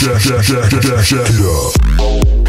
Jack, jack, jack, jack, jack, jack it up.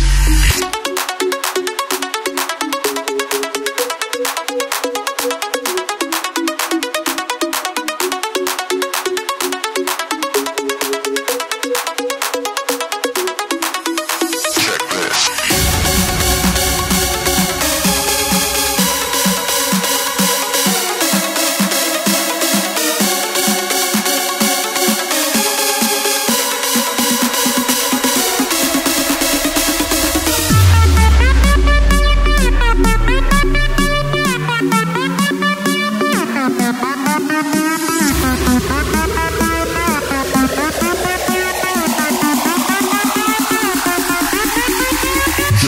Check this.